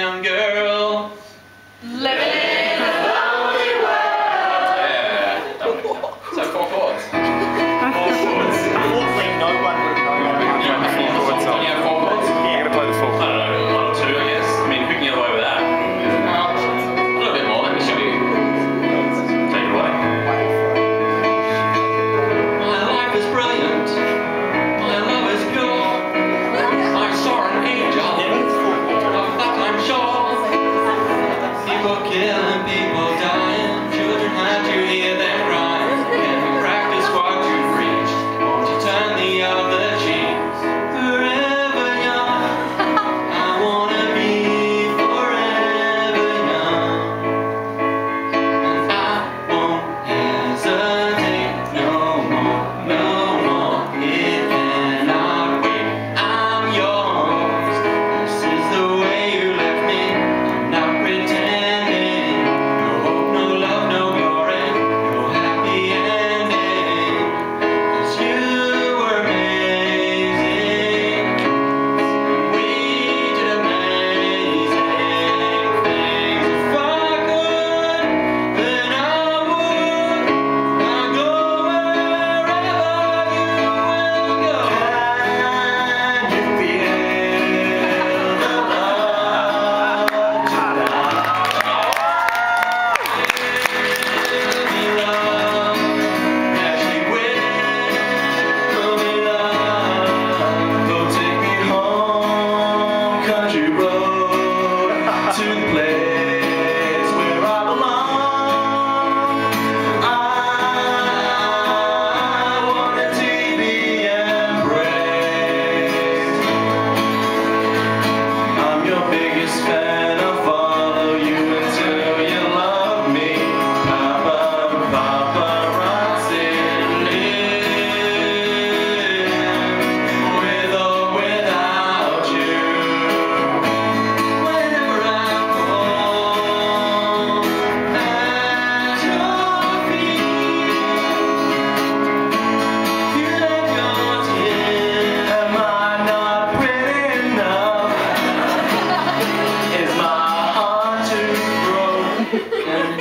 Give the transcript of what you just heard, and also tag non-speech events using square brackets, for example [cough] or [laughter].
damn girl. Living again. away. [laughs] and